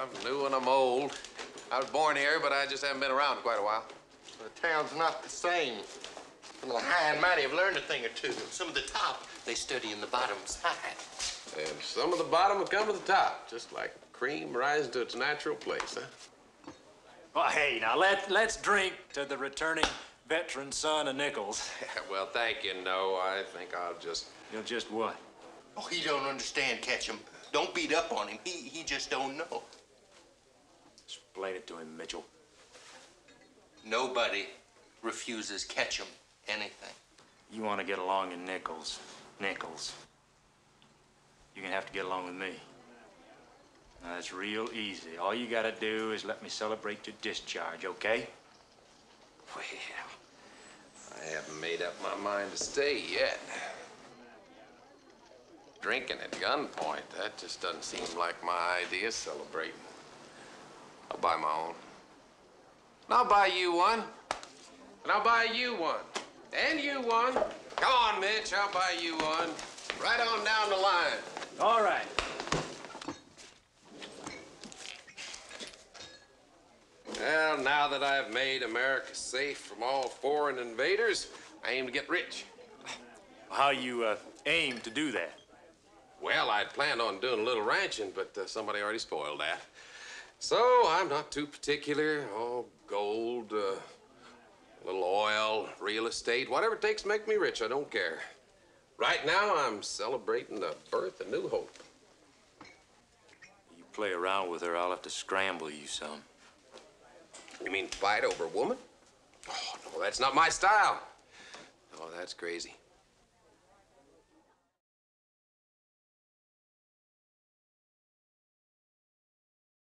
I'm new and I'm old. I was born here, but I just haven't been around quite a while. The town's not the same. Some of the high and mighty have learned a thing or two. Some of the top, they study in the bottom side. And some of the bottom have come to the top, just like cream rising to its natural place, huh? Well, hey, now let, let's drink to the returning veteran son of Nichols. well, thank you. No, I think I'll just. You'll just what? Oh, he don't understand, Ketcham. Don't beat up on him. He, he just don't know. Explain it to him, Mitchell. Nobody refuses Ketcham anything. You want to get along in Nichols. Nichols. You're going to have to get along with me. Now, that's real easy. All you got to do is let me celebrate your discharge, okay? Well, I haven't made up my mind to stay yet. Drinking at gunpoint, that just doesn't seem like my idea of celebrating. I'll buy my own. And I'll buy you one. And I'll buy you one. And you one. Come on, Mitch, I'll buy you one. Right on down the line. All right. Well, now that I've made America safe from all foreign invaders, I aim to get rich. How you uh, aim to do that? Well, I'd planned on doing a little ranching, but uh, somebody already spoiled that. So I'm not too particular. All gold, uh, a little oil, real estate, whatever it takes to make me rich, I don't care. Right now, I'm celebrating the birth of New Hope. You play around with her, I'll have to scramble you some. You mean fight over a woman? Oh, no, that's not my style. Oh, that's crazy.